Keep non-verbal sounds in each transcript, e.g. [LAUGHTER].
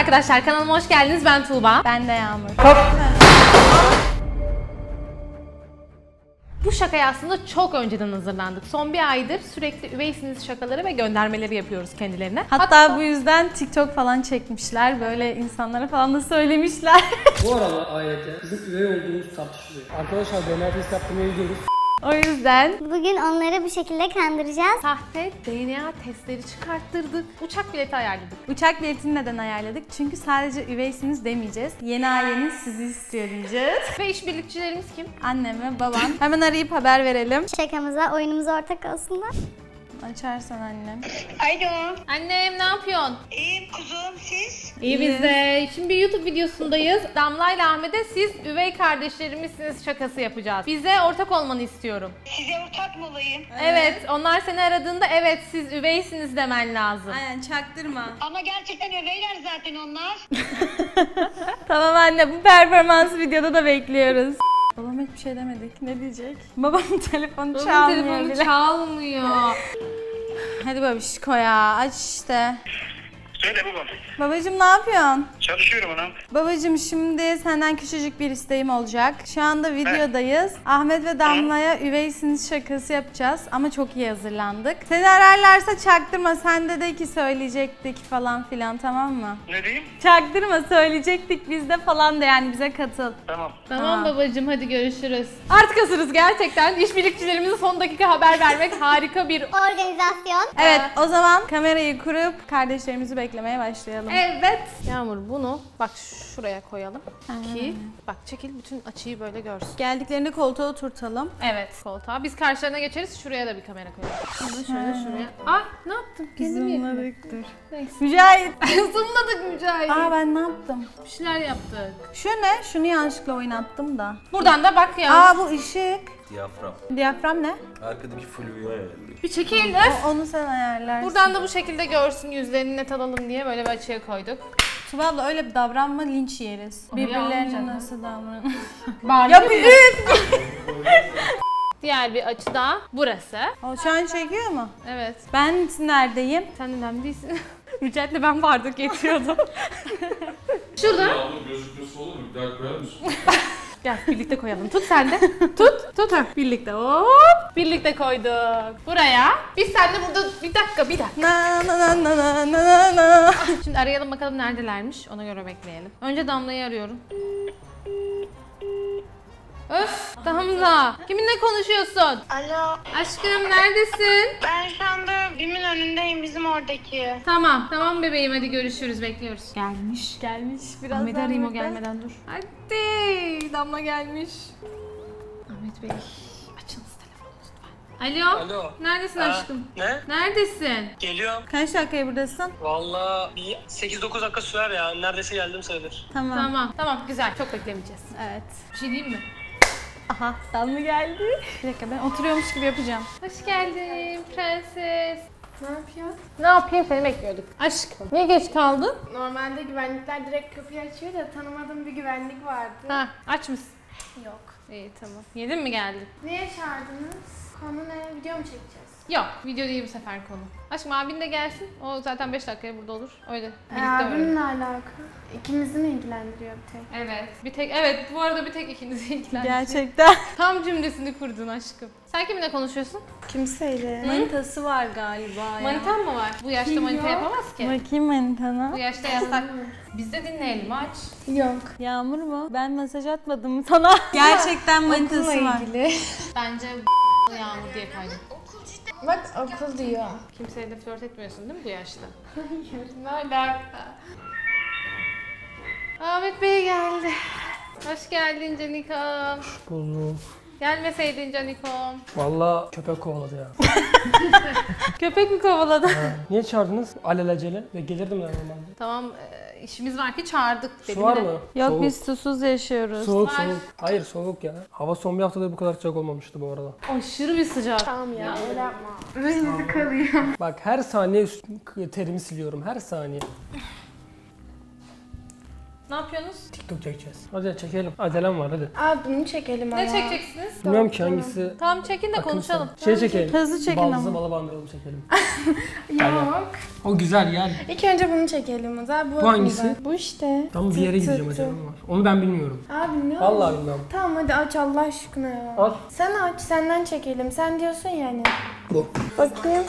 arkadaşlar kanalıma hoş geldiniz. Ben Tuğba. Ben de Yağmur. Bu şakaya aslında çok önceden hazırlandık. Son bir aydır sürekli üveysiniz şakaları ve göndermeleri yapıyoruz kendilerine. Hatta bu yüzden TikTok falan çekmişler. Böyle insanlara falan da söylemişler. Bu arada ailede bizim üvey olduğumuz tartışılıyor. Arkadaşlar DNA test yaptırmaya gidiyoruz. O yüzden Bugün onları bir şekilde kandıracağız. sahte DNA testleri çıkarttırdık. Uçak bileti ayarladık. uçak biletini neden ayarladık? Çünkü sadece üveysiniz demeyeceğiz. Yeni aileniz sizi istiyor diyeceğiz. Ve işbirlikçilerimiz kim? Annem ve babam. Hemen arayıp haber verelim. Şakamıza, oyunumuza ortak olsunlar. Açarsan annem. Alo. Annem ne yapıyorsun? İyiyim kuzum siz? İyi biz de. Şimdi bir YouTube videosundayız. Damla ile Ahmet'e siz üvey kardeşlerimizsiniz şakası yapacağız. Bize ortak olmanı istiyorum. Size ortak mı olayım? Evet, onlar seni aradığında evet siz üveysiniz demen lazım. Aynen çaktırma. Ama gerçekten öveyler zaten onlar. [LAUGHS] [LAUGHS] Tamam anne bu performans videoda da bekliyoruz. Babam hiçbir şey demedik. Ne diyecek? [LAUGHS] Babamın telefonu Babamın çalmıyor telefonu bile. çalmıyor. [LAUGHS] Hadi babişko ya aç işte. Söyle babam. Babacım ne yapıyorsun? Çalışıyorum anam. Babacım şimdi senden küçücük bir isteğim olacak. Şu anda videodayız. Ahmet ve Damla'ya üveysiniz şakası yapacağız ama çok iyi hazırlandık. Seni ararlarsa çaktırma sen de ki söyleyecektik falan filan tamam mı? Ne diyeyim? Çaktırma söyleyecektik biz de falan da yani bize katıl. Tamam. Tamam babacığım hadi görüşürüz. Artık hazırız gerçekten. İşbirlikçilerimize son dakika haber vermek harika bir... Organizasyon. Evet o zaman kamerayı kurup kardeşlerimizi beklemeye başlayalım. Evet. Yağmur bunu bak şuraya koyalım ki bak çekil bütün açıyı böyle görsün. Geldiklerinde koltuğa oturtalım. Evet koltuğa. Biz karşılarına geçeriz. Şuraya da bir kamera koyalım. Şunu şöyle şuraya. Ay ne yaptım? Kendim yedim. Neyse. Mücahit. [LAUGHS] Zoomladık Mücahit. Aa ben ne yaptım? Bir şeyler yaptık. Şu ne? Şunu yanlışlıkla oynattım da. Buradan da bak ya. Aa bu ışık. Diyafram. Diyafram ne? Arkadaki flüvü ayarlıyor. Bir çekil. öf. O- onu sen ayarlarsın. Buradan da bu şekilde görsün yüzlerini net alalım diye böyle bir açıya koyduk. Tuba abla öyle bir davranma linç yeriz. Yapmayacağım. Birbirlerine nasıl davranır? [LAUGHS] Bari ya bir! [LAUGHS] Diğer bir açı da burası. O şu an çekiyor mu? Evet. Ben neredeyim? Sen önemli değilsin. [LAUGHS] Mücahit'le ben bardak getiriyordum. Şurada. Yağmur gözükmesi olur mu? Bir daha koyar mısın? Gel birlikte koyalım. Tut sen de. Tut. Tut. ha. Birlikte. Hop. Birlikte koyduk. Buraya. Biz seninle burada bir dakika bir dakika. Na na na na na na. Şimdi arayalım bakalım neredelermiş. Ona göre bekleyelim. Önce Damla'yı arıyorum. Öf Damla. Kiminle konuşuyorsun? Alo. Aşkım neredesin? Ben şu anda BİM'in önündeyim bizim oradaki. Tamam. Tamam bebeğim hadi görüşürüz. Bekliyoruz. Gelmiş. Gelmiş. Biraz Ahmet'i daha arayayım o gelmeden dur. Hadi. Damla gelmiş. Ahmet Bey. Açınız telefonu lütfen. Alo. Alo. Neredesin Ha, aşkım? Ne? Neredesin? Geliyorum. Kaç dakikaya buradasın? Valla bir 8-9 dakika sürer ya. Neredeyse geldim sayılır. Tamam. Tamam. Tamam güzel. Çok beklemeyeceğiz. Evet. Bir şey diyeyim mi? Aha Damla geldi. Bir dakika ben oturuyormuş gibi yapacağım. Hoş geldin prenses. Ne yapıyorsun? Ne yapayım seni bekliyorduk. Aşkım. Niye geç kaldın? Normalde güvenlikler direkt kapıyı açıyor da tanımadığım bir güvenlik vardı. Ha aç mısın? Yok. İyi tamam. Yedin mi geldin? Niye çağırdınız? Konu ne? Video mu çekeceğiz? Yok video değil bu sefer konu. Aşkım abin de gelsin. O zaten 5 dakikaya burada olur. Öyle. Ee, Birlikte öyle. abimle alaka. İkimizi mi ilgilendiriyor bir tek? Evet. Bir tek evet bu arada bir tek ikinizi [LAUGHS] ilgilendiriyor. Gerçekten. [LAUGHS] Tam cümlesini kurdun aşkım. Sen kiminle konuşuyorsun? Kimseyle. Manitası var galiba ya. Manitan mı var? Bu yaşta manita yapamaz ki. Bakayım manitana. Bu yaşta yasak. Biz de dinleyelim aç. Yok. Yağmur mu? Ben mesaj atmadım mı sana? Gerçekten manitası var. ilgili. Bence yağmur diye kaydet. Bak okul diyor. Kimseyle flört etmiyorsun değil mi bu yaşta? [LAUGHS] Hayır, ne alaka? Ahmet Bey geldi. Hoş geldin Canikom. Buldum. Gelmeseydin Canikom. Valla köpek kovaladı ya. [LAUGHS] Köpek mi kovaladı? Niye çağırdınız? Alelacele. Ve gelirdim ya normalde. tamam, e, işimiz var ki çağırdık dedim Su var de. mı? Yok soğuk. biz susuz yaşıyoruz. Soğuk Var. soğuk. Hayır soğuk ya. Hava son bir haftada bu kadar sıcak olmamıştı bu arada. Aşırı bir sıcak. Tamam ya, öyle yapma. Rezil kalıyor. Bak her saniye üst terimi siliyorum. Her saniye. Ne yapıyorsunuz? TikTok çekeceğiz. Hadi çekelim. Acelem var hadi. Abi bunu çekelim ama. Ne çekeceksiniz? Bilmiyorum ki hangisi. Tamam çekin de akıllı konuşalım. Şey çekelim. Hızlı çekin Baldızı ama. bala bandıralım çekelim. [LAUGHS] Yok. O güzel yani. İlk önce bunu çekelim o zaman. Bu, Bu hangisi? güzel. Bu işte. Tam bir yere Tı gideceğim tı. acelem var. Onu ben bilmiyorum. Abi ne Vallahi bilmiyorum. Tamam hadi aç Allah aşkına ya. Al. Sen aç senden çekelim. Sen diyorsun yani. Bu. Bakayım.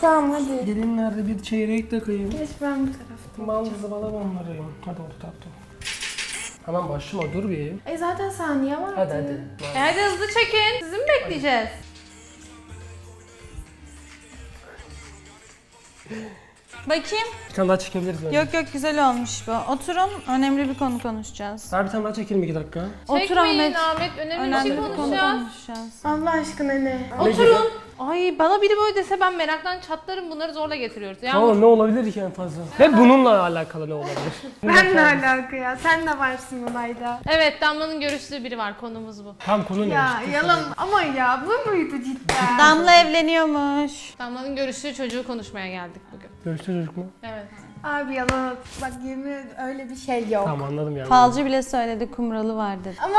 Tamam hadi. Gelinlerde bir çeyrek takayım. Geç ben bu Baldızı bala bandırayım. Hadi orta tarafta. Hemen başlama dur bir. E zaten saniye var. Hadi hadi. E hadi hızlı çekin. Sizi mi bekleyeceğiz? [LAUGHS] Bakayım. Bir tane daha çekebiliriz bence. Yok yok güzel olmuş bu. Oturun önemli bir konu konuşacağız. Ver bir tane daha çekelim iki dakika. Otur Çekmeyin Ahmet. Ahmet. Önemli bir Önemli şey bir konu konuşacağız. konuşacağız. Allah aşkına ne? Oturun. Ay bana biri böyle dese ben meraktan çatlarım bunları zorla getiriyoruz. Ya Tamam ne olabilir ki en fazla? Ve bununla alakalı ne olabilir? Ben ne alaka ya? Sen de varsın olayda. Evet Damla'nın görüştüğü biri var konumuz bu. Tam konu ne? Ya işte? yalan ama ya bu muydu cidden? Damla evleniyormuş. Damla'nın görüştüğü çocuğu konuşmaya geldik bugün. Görüşte çocuk mu? Evet. Abi yalan bak yemin öyle bir şey yok. Tamam anladım yani. Falcı bile söyledi kumralı var dedi. Ama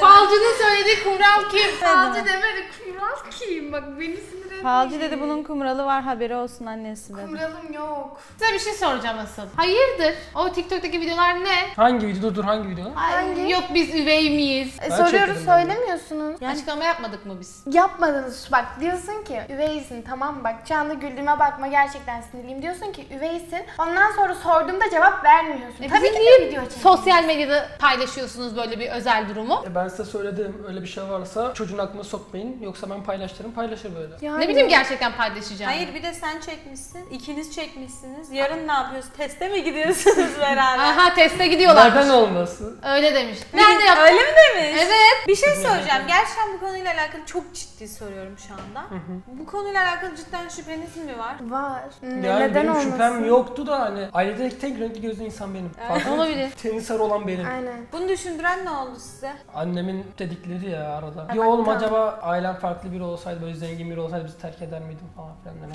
Falcının söylediği kumral kim? Falcı demedi kumral kim? Bak beni sinir. Falcı dedi bunun kumralı var haberi olsun annesi dedi. Kumralım yok. Size bir şey soracağım asıl. Hayırdır? O TikTok'taki videolar ne? Hangi video dur hangi video? Hangi? Yok biz üvey miyiz? E, Ben soruyoruz çektim ben söylemiyorsunuz. Açıklama yapmadık mı biz? Yapmadınız. Bak diyorsun ki üveysin tamam? Bak şu anda güldüğüme bakma gerçekten sinirliyim. Diyorsun ki üveysin. Ondan sonra sorduğumda cevap vermiyorsun. E Tabii bizi ki niye de video çekin. Sosyal medyada paylaşıyorsunuz böyle bir özel durumu. E ben size söyledim öyle bir şey varsa çocuğun aklına sokmayın yoksa ben paylaştırırım paylaşır böyle. Yani- Ne bileyim gerçekten paylaşacağım. Hayır bir de sen çekmişsin. ikiniz çekmişsiniz. Yarın ne yapıyorsunuz? Teste mi gidiyorsunuz [LAUGHS] beraber? Aha teste gidiyorlar. Nereden olmasın? Öyle demiş. Nerede yaptın? Öyle mi demiş? Evet. Bir şey söyleyeceğim. Gerçekten bu konuyla alakalı çok ciddi soruyorum şu anda. Bu konuyla alakalı cidden şüpheniz mi var? Var. Yani Neden benim olmasın? şüphem yoktu da hani ailedeki tek renkli gözlü insan benim. Farkında mısın? Olabilir. Teni sarı olan benim. Aynen. Bunu düşündüren ne oldu size? Annemin dedikleri ya arada. Ya oğlum acaba ailem farklı biri olsaydı böyle zengin biri olsaydı bizi terk eder miydim falan filan. Yani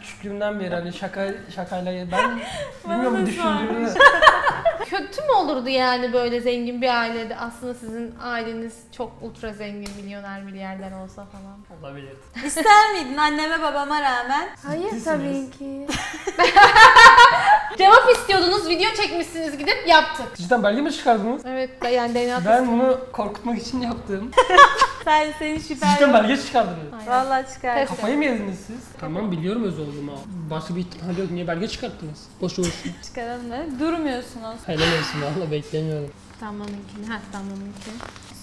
Küçüklüğümden beri hani şaka şakayla ben [LAUGHS] bilmiyorum düşündüğümü. [LAUGHS] Kötü mü olurdu yani böyle zengin bir ailede aslında sizin aileniz çok ultra zengin milyoner milyarder olsa falan. Olabilir. İster miydin anneme babama rağmen? Hayır tabii ki. [LAUGHS] Cevap istiyordunuz, video çekmişsiniz gidip yaptık. Cidden belge mi çıkardınız? Evet yani DNA Ben bunu korkutmak için yaptım. [LAUGHS] Sen senin şüphen Cidden yok. belge çıkardınız. Vallahi çıkar. Kafayı mı yediniz siz? Tamam biliyorum öz olduğumu. Başka bir ihtimal yok. Niye belge çıkarttınız? Boş boş. [LAUGHS] Çıkaralım da durmuyorsunuz. Helal olsun valla beklemiyorum. Damla'nınkini, ha Damla'nınki.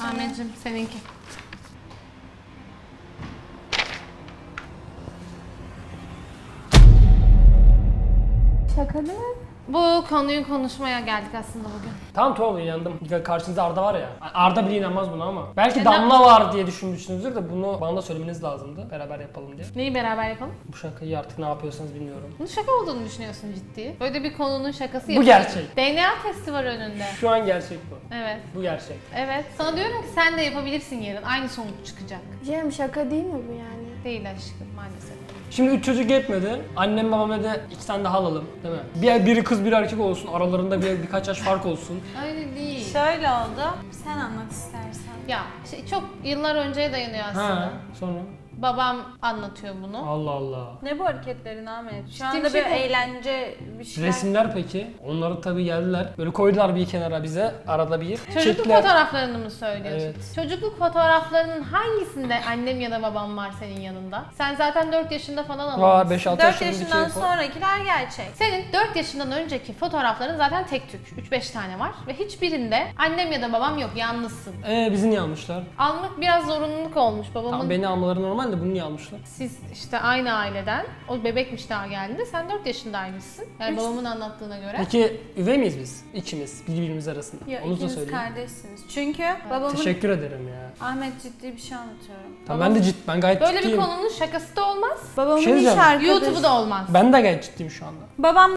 Ahmetciğim seninki. Şaka değil mi? Bu konuyu konuşmaya geldik aslında bugün. Tamam tamam inandım. Karşınızda Arda var ya. Arda bile inanmaz buna ama. Belki Ya Damla var diye düşünmüşsünüzdür de bunu bana da söylemeniz lazımdı. Beraber yapalım diye. Neyi beraber yapalım? Bu şakayı artık ne yapıyorsanız bilmiyorum. Bunun şaka olduğunu düşünüyorsun ciddi. Böyle bir konunun şakası Bu yapıyorsun. gerçek. DNA testi var önünde. Şu an gerçek bu. Evet. Bu gerçek. Evet. Sana diyorum ki sen de yapabilirsin yarın. Aynı sonuç çıkacak. Cem şaka değil mi bu yani? Değil aşkım maalesef. Şimdi üç çocuk yetmedi. Annem babam dedi iki tane daha alalım. Değil mi? Bir, biri kız biri erkek olsun. Aralarında bir, birkaç yaş fark olsun. [LAUGHS] Öyle değil. Şöyle oldu. Sen anlat istersen. Ya şey, çok yıllar önceye dayanıyor aslında. Ha, sonra? Babam anlatıyor bunu. Allah Allah. Ne bu hareketlerin Ahmet? Şu anda bir şey eğlence bir şeyler. Resimler peki? Onları tabii geldiler. Böyle koydular bir kenara bize. Arada bir. Çocukluk Çektiler. fotoğraflarını mı söylüyorsun? Evet. Çocukluk fotoğraflarının hangisinde annem ya da babam var senin yanında? Sen zaten 4 yaşında falan alınmışsın. Var 5-6 4 yaşında yaşından sonrakiler gerçek. Senin 4 yaşından önceki fotoğrafların zaten tek tük. 3-5 tane var. Ve hiçbirinde annem ya da babam yok. Yalnızsın. Ee bizi niye almışlar? Almak biraz zorunluluk olmuş babamın. Tamam, beni almaları normal de bunu niye almışlar? Siz işte aynı aileden. O bebekmiş daha geldiğinde. Sen 4 yaşındaymışsın. Yani babamın anlattığına göre. Peki üvey miyiz biz? İkimiz. Birbirimiz arasında. Ya Onu da ikiniz söyleyeyim. kardeşsiniz. Çünkü babamın Teşekkür ederim ya. Ahmet ciddi bir şey anlatıyorum. Tamam ben de cid ben gayet Böyle bir ciddiyim. konunun şakası da olmaz. Babamın Şey iş diyeceğim. arkadaşı. YouTube'da olmaz. Ben de gayet ciddiyim şu anda. Babam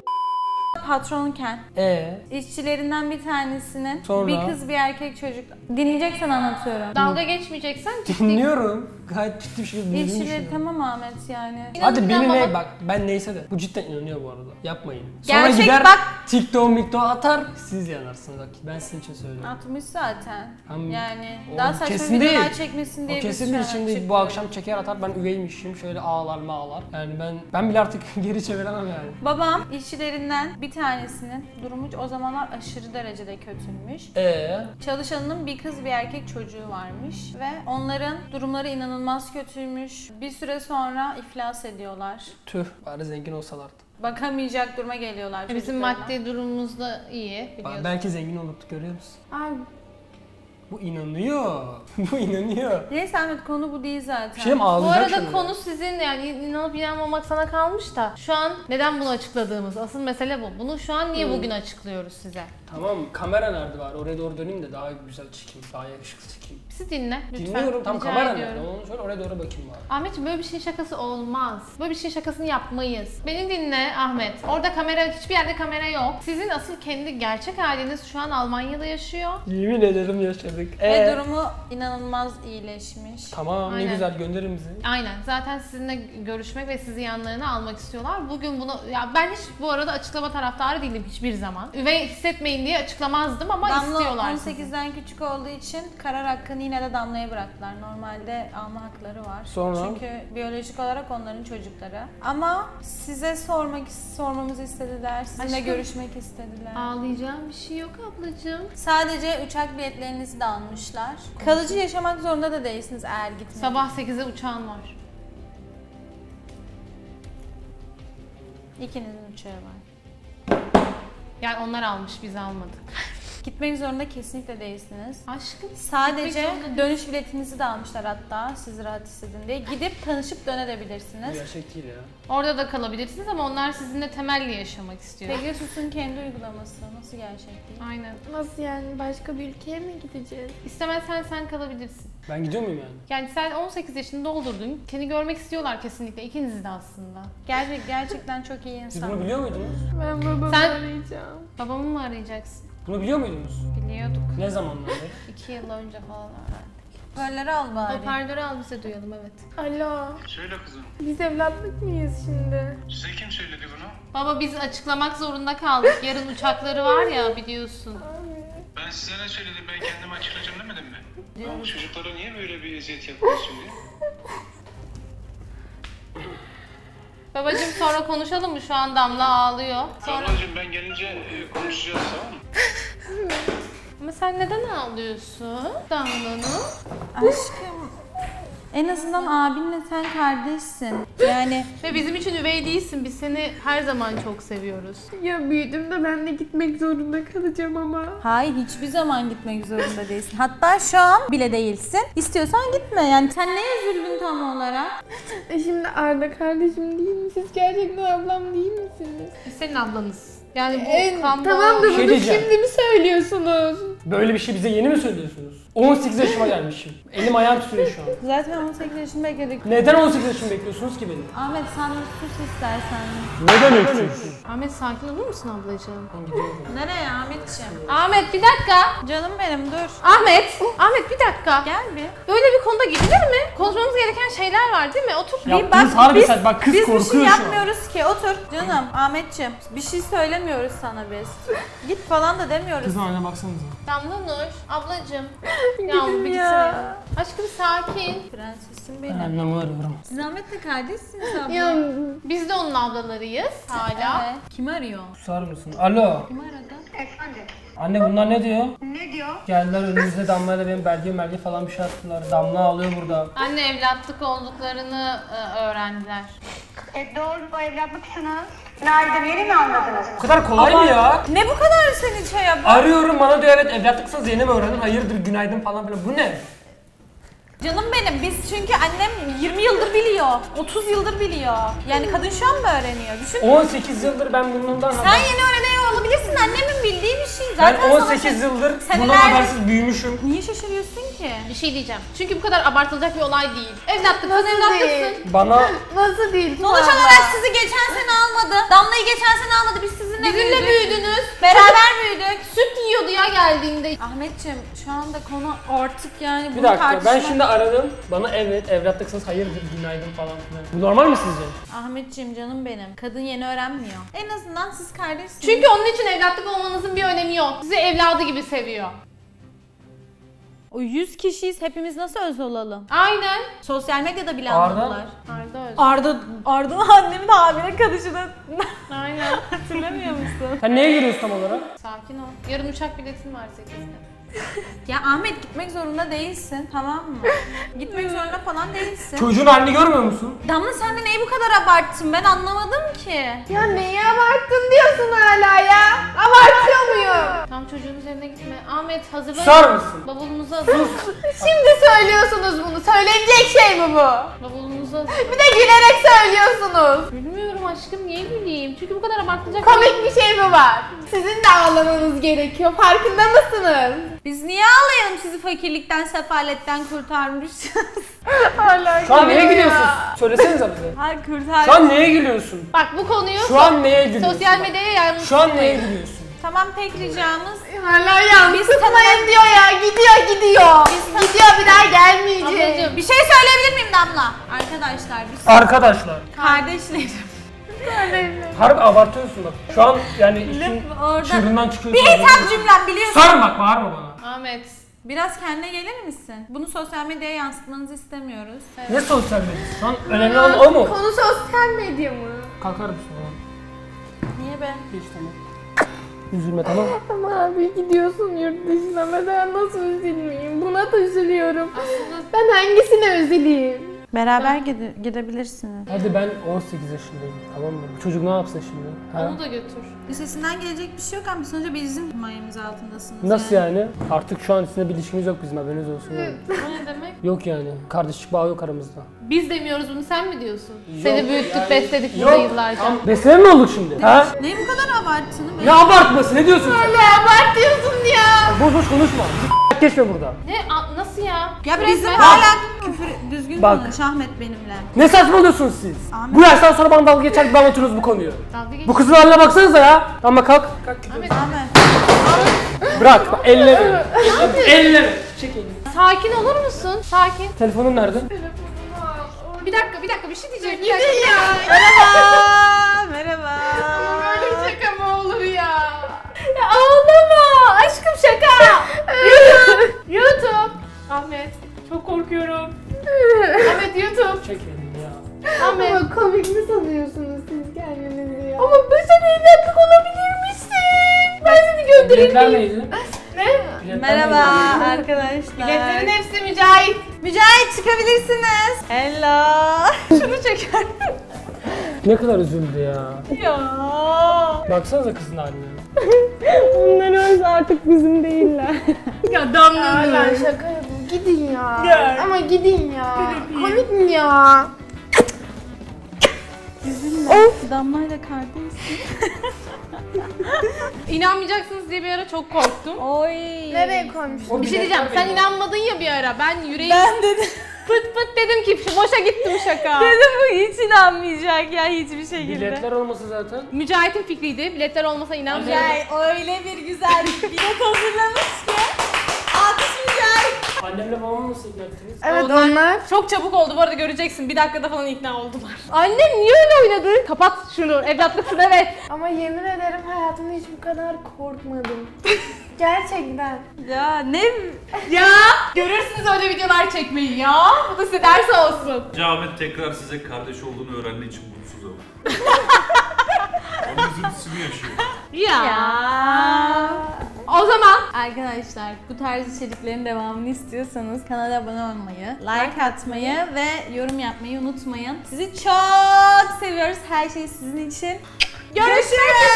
patronken Ee, işçilerinden bir tanesinin Sonra? bir kız bir erkek çocuk dinleyeceksen anlatıyorum. Dalga geçmeyeceksen ciddi. dinliyorum. Gayet ciddi bir şey dinlediğini İşçileri tamam Ahmet yani. Hadi beni ne bak ben neyse de bu cidden inanıyor bu arada. Yapmayın. Sonra Gerçek gider bak TikTok miktok atar siz yanarsınız bak ben sizin için söylüyorum. Atmış zaten. Hem- Yani O daha saçma kesin videolar değil. çekmesin O diye kesin biz değil şu an şimdi bu çıkmıyoruz. akşam çeker atar ben üveymişim şöyle ağlar mı ağlar. Yani ben ben bile artık [LAUGHS] geri çeviremem yani. Babam işçilerinden bir tanesinin durumu o zamanlar aşırı derecede kötüymüş. Ee, Çalışanının bir kız bir erkek çocuğu varmış ve onların durumları inanılmaz kötüymüş. Bir süre sonra iflas ediyorlar. tüh bari zengin olsalardı. Bakamayacak duruma geliyorlar Bizim çocuklarına. maddi durumumuz da iyi Bak, biliyorsun. belki zengin olurdu görüyor musun? Ay Bu inanıyor. [LAUGHS] bu inanıyor. Neyse Ahmet konu bu değil zaten. Bir şey mi Bu ağlayacak arada şimdi? konu sizin yani inanıp inanmamak sana kalmış da şu an neden bunu açıkladığımız asıl mesele bu. Bunu şu an niye Hmm. bugün açıklıyoruz size? Tamam kamera nerede var? Oraya doğru döneyim de daha güzel çıkayım. Daha yakışıklı çıkayım. Bizi dinle lütfen. Dinliyorum tam Rica kamera ediyorum. nerede? Onu söyle oraya doğru bakayım bari. Ahmetciğim böyle bir şeyin şakası olmaz. Böyle bir şeyin şakasını yapmayız. Beni dinle Ahmet. Orada kamera, hiçbir yerde kamera yok. Sizin asıl kendi gerçek haliniz şu an Almanya'da yaşıyor. Yemin ederim yaşadık. Ve Ee, durumu inanılmaz iyileşmiş. Tamam ne Aynen. güzel gönderin bizi. Aynen. Zaten sizinle görüşmek ve sizi yanlarına almak istiyorlar. Bugün bunu ya ben hiç bu arada açıklama taraftarı değilim hiçbir zaman. Üvey hissetmeyin diye açıklamazdım ama Damla istiyorlar sizi. 18'den küçük olduğu için karar hakkını yine de Damla'ya bıraktılar. Normalde alma hakları var. Sonra? Çünkü biyolojik olarak onların çocukları. Ama size sormak sormamızı istediler. Sizinle Aşkım. görüşmek istediler. Ağlayacağım bir şey yok ablacığım. Sadece uçak biletlerinizi de almışlar. Kalıcı yaşamak zorunda da değilsiniz eğer gitmediyseniz. Sabah 8'e uçağın var. İkinizin uçağı var. Yani onlar almış biz almadık. [LAUGHS] Gitmek zorunda kesinlikle değilsiniz. Aşkım Sadece dönüş biletinizi de almışlar hatta siz rahat hissedin diye. Gidip tanışıp dönebilirsiniz. Gerçek değil ya. orada da kalabilirsiniz ama onlar sizinle temelli yaşamak istiyor. Pegasus'un kendi uygulaması nasıl gerçek değil? Aynen. nasıl yani başka bir ülkeye mi gideceğiz? İstemezsen sen kalabilirsin. Ben gidiyor muyum yani? Yani sen 18 yaşını doldurdun. Seni görmek istiyorlar kesinlikle. ikinizi de aslında. Gerçek, gerçekten çok iyi Siz bunu biliyor muydunuz? Ben babamı Sen- arayacağım. Babamı mı arayacaksın? Bunu biliyor muydunuz? Biliyorduk. Ne zamanlarda? [LAUGHS] İki yıl önce falan öğrendik. Hoparlörleri al bari. Hoparlörü al bize duyalım evet. Alo. Söyle kızım. Biz evlatlık mıyız şimdi? Size kim söyledi bunu? Baba biz açıklamak zorunda kaldık. Yarın uçakları var ya biliyorsun. Ben size ne söyledim? Ben kendimi açıklayacağım demedim mi? Ama çocuklara niye böyle bir eziyet yapıyorsun şimdi? [LAUGHS] Babacım sonra konuşalım mı? Şu an Damla ağlıyor. Sonra... Ablacığım ben gelince e, konuşacağız tamam mı? Ama sen neden ağlıyorsun Damla'nın? Aşkım. En azından abinle sen kardeşsin. Yani [LAUGHS] Ve bizim için üvey değilsin. Biz seni her zaman çok seviyoruz. Ya büyüdüm de ben de gitmek zorunda kalacağım ama. hayır hiçbir zaman gitmek zorunda değilsin. Hatta şu an bile değilsin. İstiyorsan gitme. Yani sen neye üzüldün tam olarak? E şimdi Arda kardeşim değil mi? Siz gerçekten ablam değil misiniz? Biz senin ablanız. Yani bu E, kan tamam da şey bunu diyeceğim. şimdi mi söylüyorsunuz? Böyle bir şey bize yeni mi söylüyorsunuz? 18 yaşıma gelmişim. Elim ayağım tutuyor şu an. [LAUGHS] Zaten 18 yaşını bekledik. Neden 18 yaşımı bekliyorsunuz ki beni? Ahmet sen de sus istersen. Ne demek Ahmet sakin olur musun ablacığım? Ben gidiyorum. Nereye Ahmetciğim? Ahmet bir dakika. Canım benim dur. Ahmet, Ahmet bir dakika. Gel bir. Böyle bir konuda gidilir mi? Konuşmamız gereken şeyler var değil mi? Otur. Yaptığınız harbi sen bak kız biz korkuyor bir şey şu an. yapmıyoruz ki. Otur. Canım Ahmetciğim bir şey söylemiyoruz sana biz. [LAUGHS] Git falan da demiyoruz. Kızın haline baksanıza. Damla Nur, ablacığım. [LAUGHS] Yavrum bir gitsene ya. Aşkım sakin. Prensesim Ben benim. annemi arıyorum. Siz Ahmet'le kardeşsiniz abla. Ya Biz de onun ablalarıyız hala. Evet. Kim arıyor? Susar mısın? Alo. Kim aradı? Efendim. Anne bunlar ne diyor? Ne diyor? Geldiler önümüzde Damla'yla benim belge belge falan bir şey attılar. Damla ağlıyor burada. Anne evlatlık olduklarını e, öğrendiler. E doğru evlatlıksınız. Nerede yeni mi anladınız? Bu kadar kolay mı ya? Ne bu kadar seni şey yap? Arıyorum bana diyor evet evlatlıksınız yeni mi öğrendin? Hayırdır günaydın falan filan. Bu ne? Canım benim biz çünkü annem 20 yıldır biliyor. 30 yıldır biliyor. Yani kadın şu an mı öğreniyor? Düşün. 18 yıldır ben bundan Sen haber... yeni öğreniyor olabilirsin. Annemin bildiği bir şey. Ben Zaten sana 18 şey- yıldır bundan habersiz büyümüşüm. Niye şaşırıyorsun ki? Bir şey diyeceğim. Çünkü bu kadar abartılacak bir olay değil. Evlatlık, Nasıl evlatlıksın. Bana [LAUGHS] nasıl değil? Sonuç olarak sizi geçen sene almadı. Damla'yı geçen sene almadı. Biz sizinle Bizimle büyüdünüz. Beraber büyüdük. Süt yiyordu ya geldiğinde de Ahmetciğim şu anda konu artık yani Bir dakika ben tartışmak- şimdi aradım. Bana evet evlatlıksınız hayırdır günaydın falan filan. Bu normal mi sizce? Ahmetciğim canım benim. Kadın yeni öğrenmiyor. En azından siz kardeşsiniz. Çünkü onun için evlatlık olmanızın bir önemi yok. Sizi evladı gibi seviyor. O 100 kişiyiz hepimiz nasıl öz olalım? Aynen. Sosyal medyada bile Arda? anladılar. Arda öyle. Arda, Arda'nın annemin hamile kalışını [LAUGHS] Aynen. hatırlamıyor musun? Sen neye giriyorsun tam olarak? Sakin ol. Yarın uçak biletin var 8'de. Ya Ahmet gitmek zorunda değilsin tamam mı? Gitmek zorunda falan değilsin. Çocuğun halini görmüyor musun? Damla sen de neyi bu kadar abarttın ben anlamadım ki. Ya neyi abarttın diyorsun hala ya? Abartıyor muyum? Tam çocuğun üzerine gitme. Ahmet hazırlan. Susar mısın? Bavulumuzu hazırla. Şimdi söylüyorsunuz bunu. Söylenecek şey mi bu? Bavulumuzu hazırla. Bir de gülerek söylüyorsunuz. Bilmiyorum aşkım niye güleyim? Çünkü bu kadar abartılacak Komik bir şey mi var? Sizin de ağlamanız gerekiyor. Farkında mısınız? Biz niye ağlayalım sizi fakirlikten, sefaletten kurtarmışız? [LAUGHS] Hala Şu an neye gülüyor gülüyorsun? ya. Söylesenize bize. ha kurtar. Şu an neye gülüyorsun? Bak bu konuyu Şu an neye gülüyorsun? sosyal medyaya yaymış. Şu an neye gülüyorsun? Tamam tek ricamız Hala yansıtmayın diyor ya. Gidiyor gidiyor. gidiyor bir daha gelmeyecek. Ablacığım bir şey söyleyebilir miyim Damla? Arkadaşlar biz Arkadaşlar. kardeşlerim. Harbi abartıyorsun bak. Şu an yani işin Orada çığırından çıkıyorsun. bir hitap cümlem biliyorsun. Sarım bak bağırma bana. Ahmet. Biraz kendine gelir misin? Bunu sosyal medyaya yansıtmanızı istemiyoruz. Ne sosyal medya? Şu an önemli olan o mu? Konu sosyal medya mı? Kalkar mısın bana? Niye be? Geç tamam. Üzülme tamam mı? Ama abi gidiyorsun yurt dışına ben nasıl üzülmeyeyim? Buna da üzülüyorum. Ben hangisine üzüleyim? Beraber gide- gidebilirsiniz. Hadi ben 18 yaşındayım tamam mı? Bu çocuk ne yapsın şimdi? Ha? Onu da götür. Lisesinden gelecek bir şey yok ama sonuçta bizim himayemiz altındasınız. Nasıl yani? Artık şu an üstünde bir ilişkimiz yok bizim haberiniz olsun yani. O ne demek? [LAUGHS] Yok yani. Kardeşlik bağı yok aramızda. Biz demiyoruz bunu sen mi diyorsun? Yok, Seni büyüttük yani- besledik burada Yok. yıllarca. Tam besleme mi olduk şimdi? Ha? Neyi bu kadar abarttığını Ne abartması? Ne diyorsun sen? Ne abartıyorsun ya? Boş boş konuşma. Geçme burada. Ne? A- nasıl ya? Ya Resmen- bizim hala küfür düzgün Bak. konuş Ahmet benimle. Ne saçmalıyorsunuz siz? Ahmet. Bu yaştan sonra bana dalga geçer gibi anlatıyorsunuz bu konuyu. Dalga geç. Bu kızın haline baksanıza ya. Ama kalk. Kalk Ahmet, Ahmet. Bırak. Bak, elleme. elleme. Çek elini. sakin olur musun? Sakin. Telefonun nerede? Bir dakika bir dakika bir şey diyeceğim. Gidin ya. Merhaba. Merhaba. Böyle şaka mı olur ya? Ya ağlama. Aşkım şaka. [LAUGHS] YouTube. YouTube. Ahmet. Çok korkuyorum. [LAUGHS] Ahmet YouTube. Çek elini ya. Ahmet. Ama komik mi sanıyorsunuz siz kendinizi ya? Ama bu sen evlatlık olabilirmişsin. Ben seni göndereyim. Biletler neydi? Ne? Biletler Merhaba neydi? arkadaşlar. Biletlerin hepsi Mücahit. Mücahit çıkabilirsiniz. Hello. [LAUGHS] Şunu çeker. Ne kadar üzüldü ya. ya. Baksanıza kızın haline. [LAUGHS] Onlar öz artık bizim değiller. Ya Damla. Hala şaka yapın. Gidin ya. Ama gidin ya. Komik mi ya? of. Damla'yla kardeşsin. [LAUGHS] İnanmayacaksınız diye bir ara çok korktum. Oy. Nereye koymuşsun? Bir şey diyeceğim. Sen inanmadın ya bir ara. Ben yüreğim Ben dedim. pıt pıt dedim ki boşa gitti bu şaka. [LAUGHS] Dedim bu hiç inanmayacak ya hiçbir şekilde. Biletler olması zaten. Mücahit'in fikriydi. Biletler olmasa inanmıyorum. Mücahit öyle bir güzel bilet hazırlamış ki. Annemle babamı nasıl ikna ettiniz? Evet Onlar- onlar. Çok çabuk oldu bu arada göreceksin. Bir dakikada falan ikna oldular. Annem niye öyle oynadı? Kapat şunu. Evlatlıksın evet. Ama yemin ederim hayatımda hiç bu kadar korkmadım. [LAUGHS] Gerçekten. Ya ne? Ya görürsünüz öyle videolar çekmeyi ya. Bu da size ders olsun. Ahmet tekrar size kardeş olduğunu öğrendiği için mutsuz ama. [LAUGHS] Onun üzüntüsünü yaşıyor. Ya. O zaman Arkadaşlar bu tarz içeriklerin devamını istiyorsanız kanala abone olmayı, like atmayı ve yorum yapmayı unutmayın. Sizi çok seviyoruz. Her şey sizin için. Görüşürüz.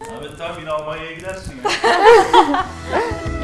Ahmet tamam yine Almanya'ya gidersin ya. [LAUGHS]